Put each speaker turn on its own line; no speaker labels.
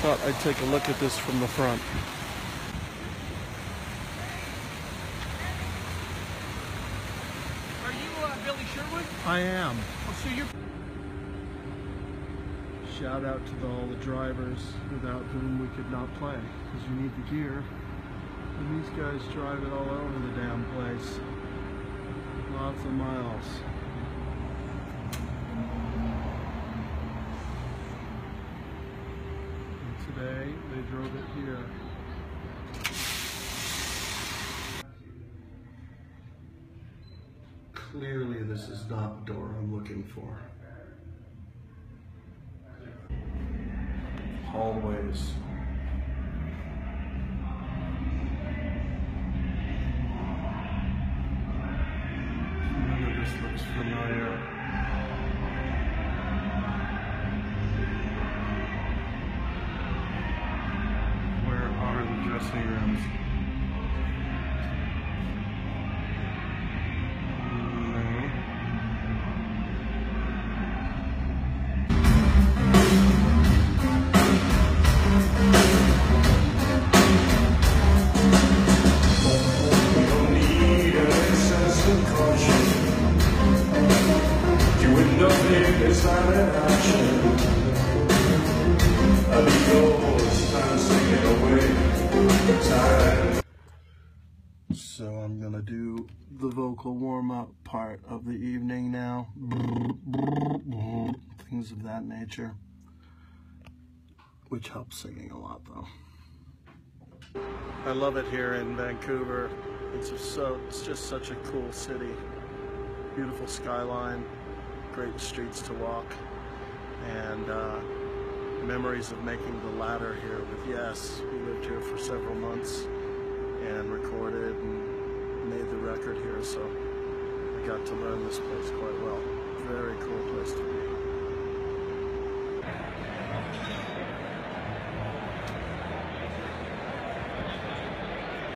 thought I'd take a look at this from the front.
Are you uh, Billy Sherwood?
I am.
Oh, so you're.
Shout out to the, all the drivers without whom we could not play, because you need the gear. And these guys drive it all over the damn place. Lots of miles. Today they drove it here. Clearly this is not the door I'm looking for. hallways. None of this looks familiar. Dressing rooms?
Caution. Doing nothing is not an.
So I'm gonna do the vocal warm-up part of the evening now. Things of that nature. Which helps singing a lot though. I love it here in Vancouver. It's just so it's just such a cool city. Beautiful skyline, great streets to walk, and uh, memories of making the ladder here with Yes. We lived here for several months and recorded and made the record here, so I got to learn this place quite well. Very cool.